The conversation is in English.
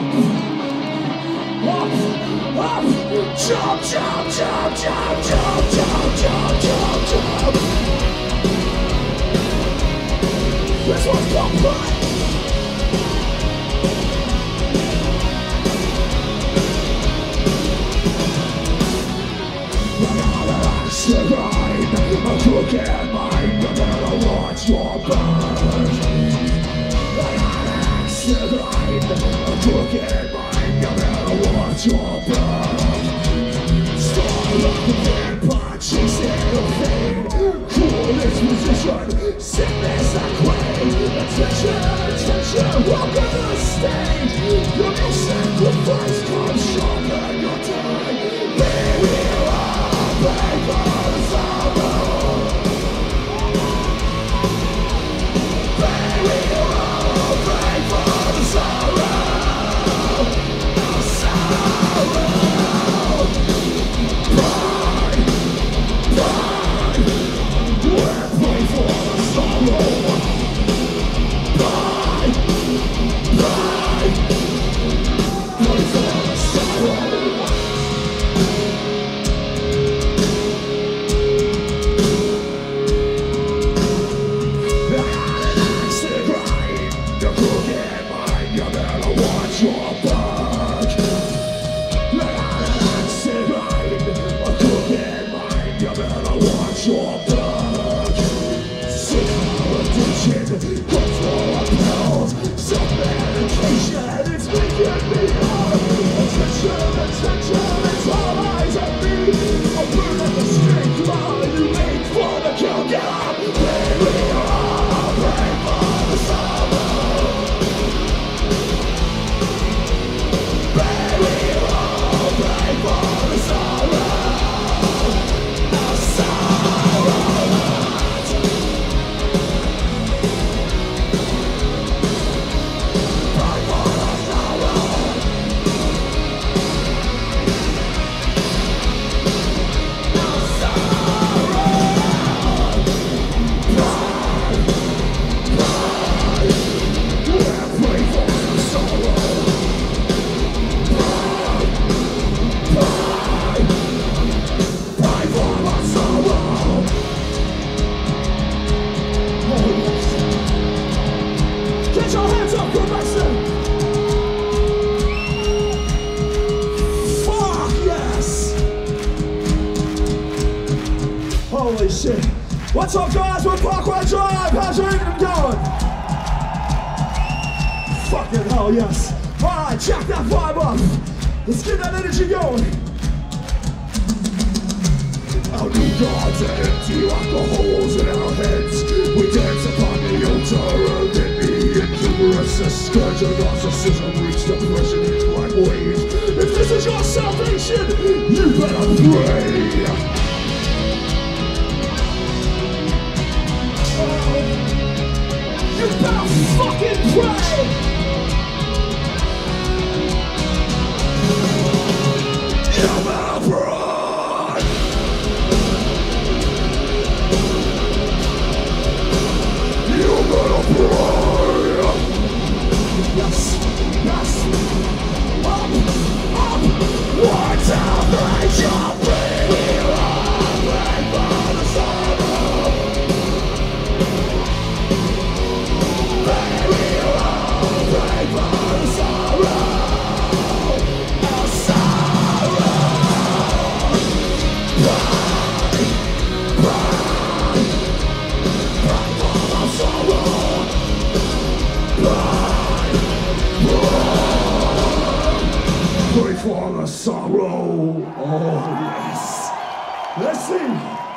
Up, up, jump, jump, jump, jump, jump, jump, jump, jump, jump. This one's complete. Survive a crooked mind, no matter what your birth. A crooked mind, no matter what your birth. Star of the vampire, chasing the pain. Cruel exposition, sickness and pain. Attention, attention, welcome to the stage. Your new sacrifice comes short I want your back Self-medication, it's making me Attention, attention. Holy shit. What's up, guys? We're Parkway Drive. How's your evening going? Fucking hell, yes. Alright, check that vibe up. Let's get that energy going. Our new gods are empty like the holes in our heads. We dance upon the altar of the incubus. A scourge of narcissism reach depression like waves. If this is your salvation, you better pray. You better fucking pray! For the sorrow. Oh, yes. Let's sing.